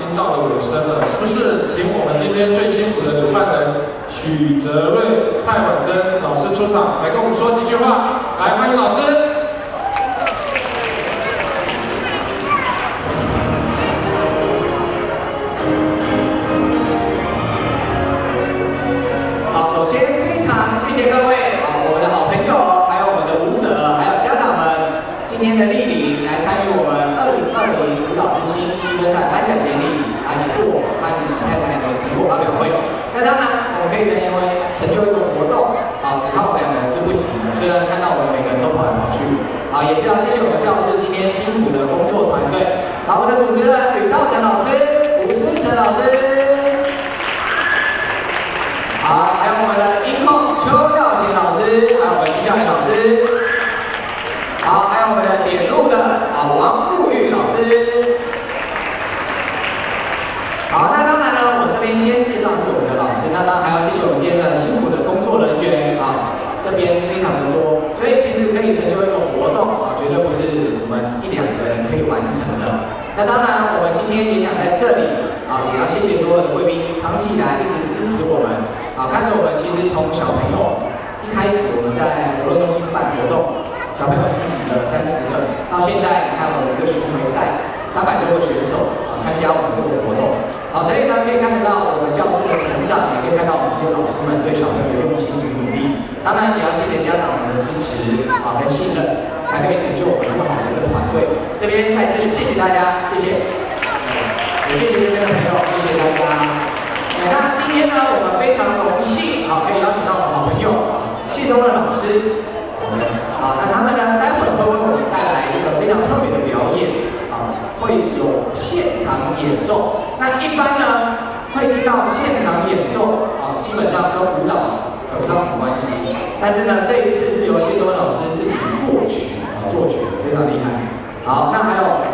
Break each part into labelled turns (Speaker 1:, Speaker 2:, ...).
Speaker 1: 经到了尾声了，是不是？请我们今天最辛苦的主办人许泽瑞、蔡婉珍老师出场，来跟我们说几句话。来，欢迎老师。
Speaker 2: 还有我们徐孝宇老师，好，还有我们的点路的啊王富玉老师，好，那当然呢，我这边先介绍是我们的老师，那当然还要谢谢我们今天的辛苦的工作人员啊，这边非常的多，所以其实可以成就一个活动啊。绝对不是我们一两个人可以完成的。那当然，我们今天也想在这里啊，也要谢谢所有的贵宾，长期以来一直支持我们啊，看着我们其实从小朋友开始我们在活动中心办活动，小朋友十几个、三十个，到现在你看我们一个巡回赛，三百多个选手啊参加我们这个活动，好，所以呢可以看得到我们教师的成长，也可以看到我们这些老师们对小朋友的用心与努力。当然也要谢谢家长们的支持啊跟信任。才可以成就我们这么好的一个团队。这边再次谢谢大家，谢谢，也谢谢这边的朋友，谢谢大家。那今天呢，我们非常荣幸啊，可以邀请到我们好朋友谢中的老师。好，那他们呢，待会会为我们带来一个非常特别的表演啊，会有现场演奏。那一般呢，会听到现场演奏啊，基本上跟舞蹈扯不上什么关系。但是呢，这一次是由谢文老师自己作曲。啊作曲非常厉害，好，那还有。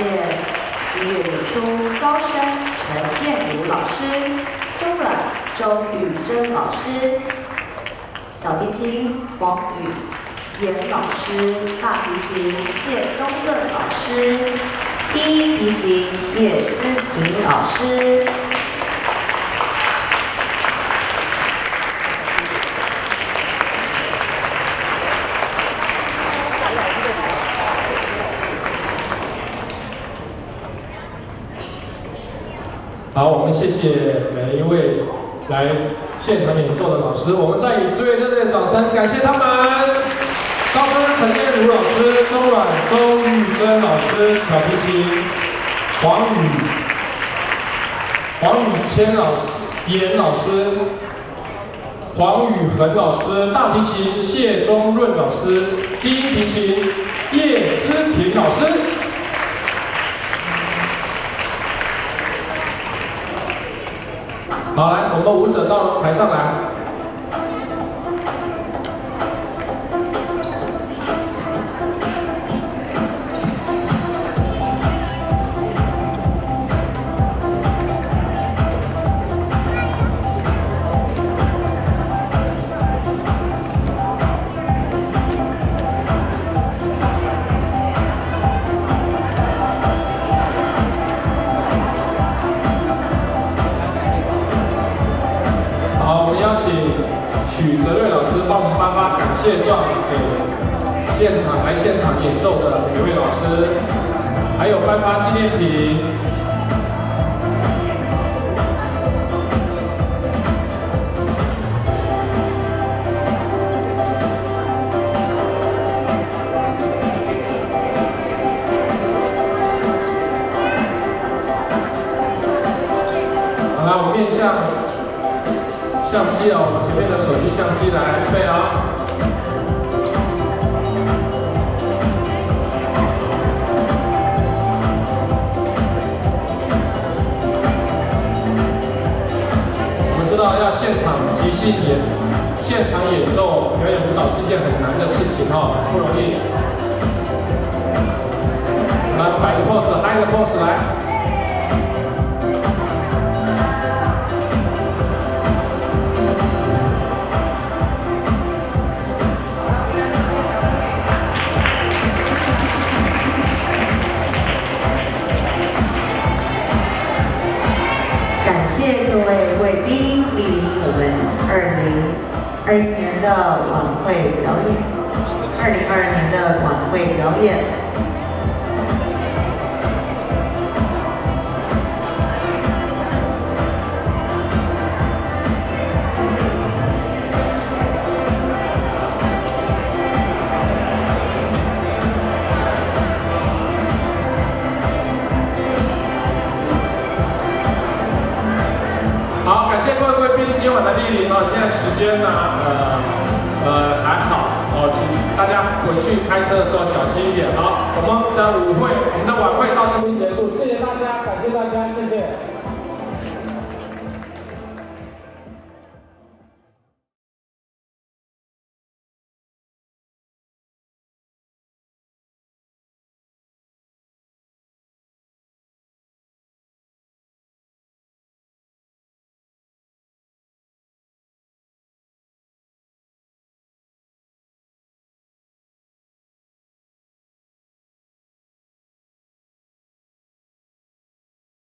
Speaker 3: 谢音乐演出高山陈彦如老师，中阮周玉珍老师，小提琴王宇岩老师，大提琴谢宗润老师，低音提琴叶姿婷老师。
Speaker 1: 好，我们谢谢每一位来现场演奏的老师，我们再以最热烈的掌声感谢他们。高声陈燕如老师，中阮周玉珍老师，小提琴黄宇黄宇谦老师，严老师，黄宇恒老师，大提琴谢宗润老师，低音提琴叶之平老师。好，来，我们舞者到台上来。好，我们邀请许泽瑞老师帮我们颁发感谢状给现场来现场演奏的每位老师，还有颁发纪念品。好，来，我们面向相机哦，前面的手机相机来预备啊。我们知道要现场即兴演，现场演奏表演舞蹈是一件很难的事情哦，不容易。
Speaker 3: 感谢各位贵宾莅临我们二零二一年的晚会表演，二零二二年的晚会表演。
Speaker 1: 今晚的莅临哦。现在时间呢，呃呃还好哦，请大家回去开车的时候小心一点。好，我们的舞会，我们的晚会到这边结束，谢谢大家，感谢大家，谢谢。